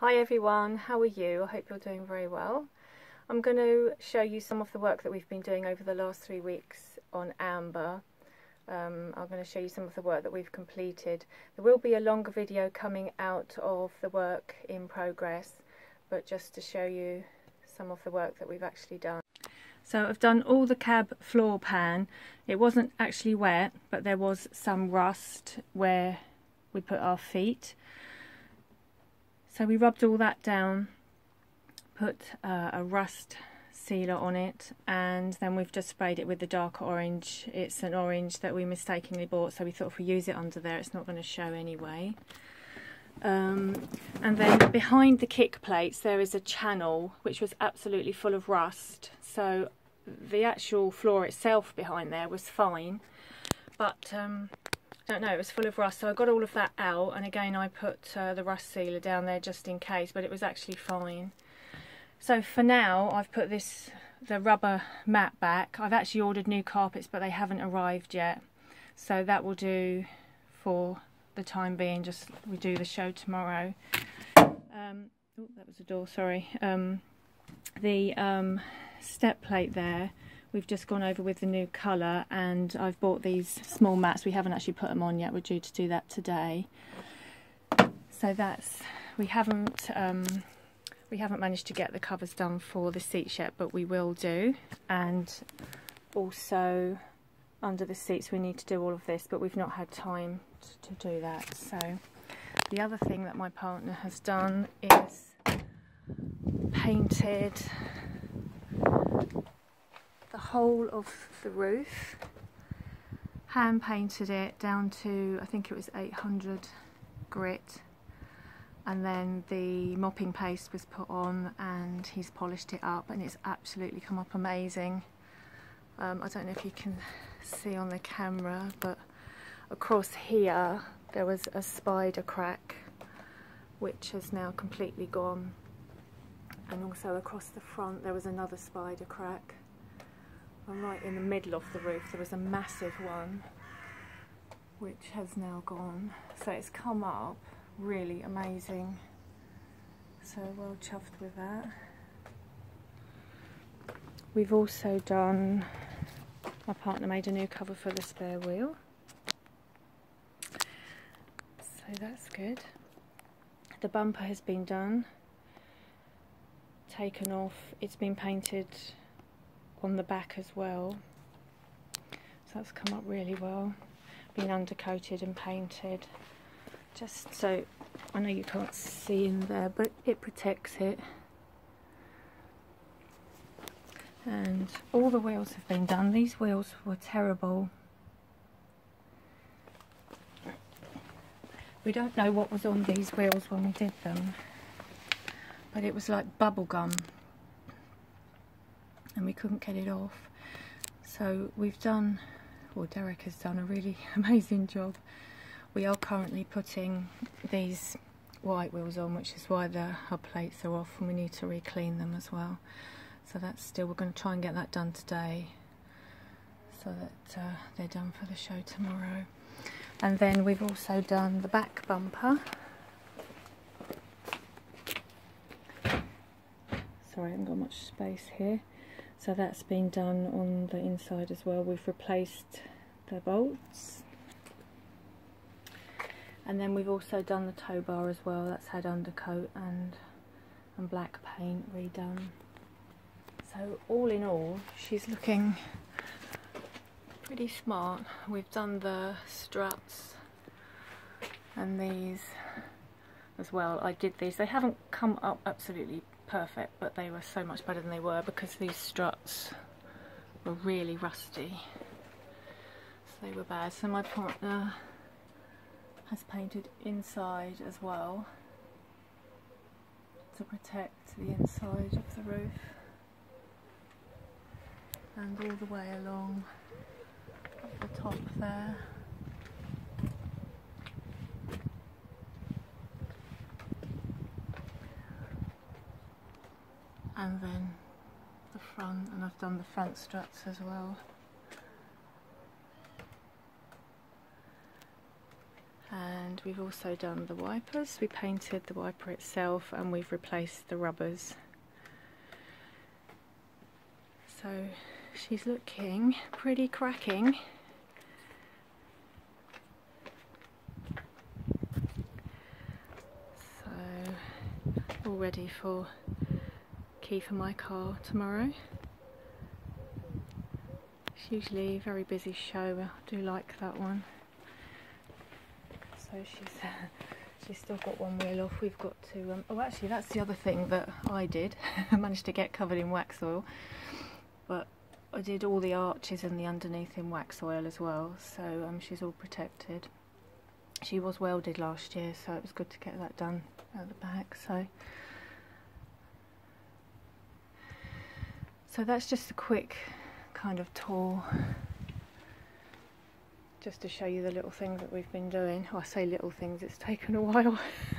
Hi everyone, how are you? I hope you're doing very well. I'm going to show you some of the work that we've been doing over the last three weeks on Amber. Um, I'm going to show you some of the work that we've completed. There will be a longer video coming out of the work in progress, but just to show you some of the work that we've actually done. So I've done all the cab floor pan. It wasn't actually wet, but there was some rust where we put our feet. So we rubbed all that down, put uh, a rust sealer on it, and then we've just sprayed it with the dark orange. It's an orange that we mistakenly bought, so we thought if we use it under there, it's not going to show anyway. Um, and then behind the kick plates, there is a channel which was absolutely full of rust. So the actual floor itself behind there was fine, but um, don't know, it was full of rust, so I got all of that out, and again I put uh, the rust sealer down there just in case, but it was actually fine. So for now, I've put this, the rubber mat back. I've actually ordered new carpets, but they haven't arrived yet. So that will do for the time being, just we do the show tomorrow. Um, oh, that was a door, sorry. Um, the um, step plate there, we've just gone over with the new colour and I've bought these small mats. We haven't actually put them on yet. We're due to do that today. So that's, we haven't, um, we haven't managed to get the covers done for the seats yet, but we will do. And also under the seats we need to do all of this, but we've not had time to, do that. So the other thing that my partner has done is painted whole of the roof. Hand painted it down to I think it was 800 grit. And then the mopping paste was put on and he's polished it up and it's absolutely come up amazing. Um, I don't know if you can see on the camera but across here there was a spider crack which has now completely gone. And also across the front there was another spider crack and right in the middle of the roof. There was a massive one which has now gone. So it's come up. Really amazing. So well chuffed with that. We've also done my partner made a new cover for the spare wheel. So that's good. The bumper has been done taken off. It's been painted on the back as well. So that's come up really well. Been undercoated and painted. Just so, I know you can't see in there, but it protects it. And all the wheels have been done. These wheels were terrible. We don't know what was on these wheels when we did them. But it was like bubble gum and we couldn't get it off. So we've done, well Derek has done a really amazing job. We are currently putting these white wheels on, which is why the hub plates are off and we need to re-clean them as well. So that's still, we're going to try and get that done today so that uh, they're done for the show tomorrow. And then we've also done the back bumper. Sorry, I haven't got much space here. So that's been done on the inside as well. We've replaced the bolts. And then we've also done the tow bar as well. That's had undercoat and, and black paint redone. So all in all, she's looking pretty smart. We've done the struts and these as well. I did these. They haven't come up absolutely perfect, but they were so much better than they were because these struts were really rusty. So they were bad. So my partner has painted inside as well to protect the inside of the roof and all the way along the top there. And then the front and I've done the front struts as well and we've also done the wipers. We painted the wiper itself and we've replaced the rubbers. So she's looking pretty cracking. So all ready for key for my car tomorrow. It's usually a very busy show. I do like that one. So she's she's still got one wheel off. We've got to. Um, oh, actually, that's the other thing that I did. I managed to get covered in Waxoyl, but I did all the arches and the underneath in Waxoyl as well. So um, she's all protected. She was welded last year, so it was good to get that done at the back. So. So that's just a quick kind of tour just to show you the little things that we've been doing. I say little things, it's taken a while.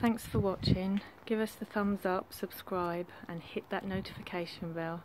Thanks for watching. Give us the thumbs up, subscribe and hit that notification bell.